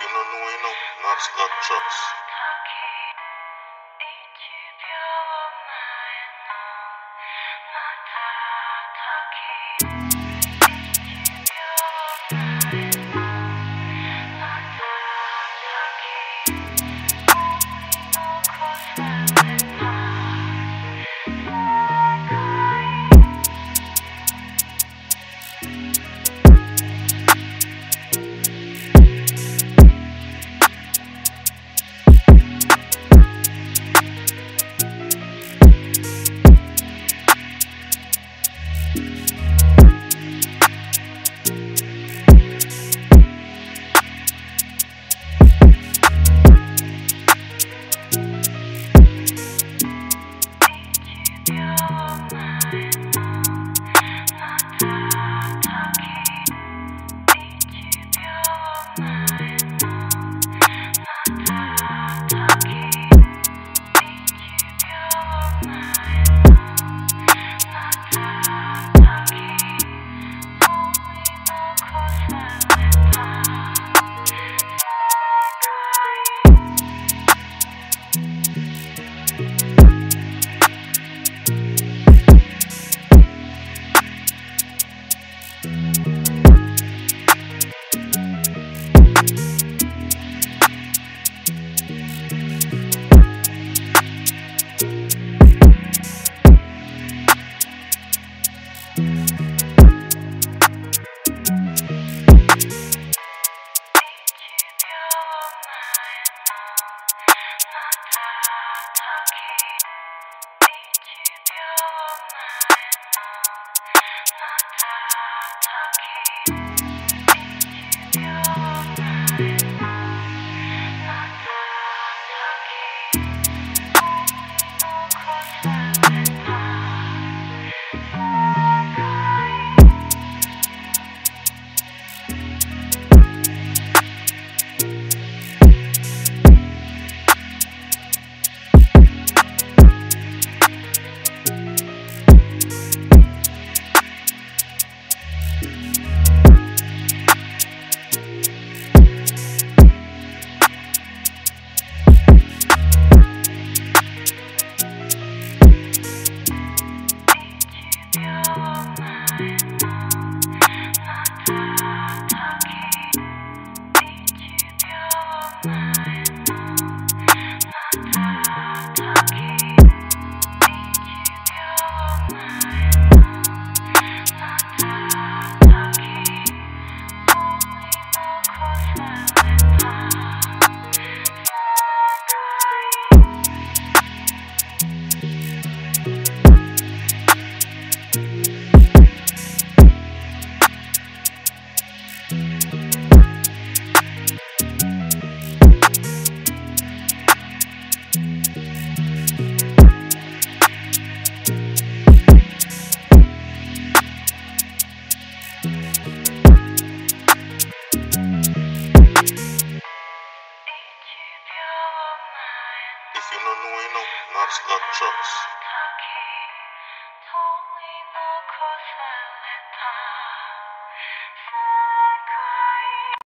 You know, you know, not slug trucks. If you don't know,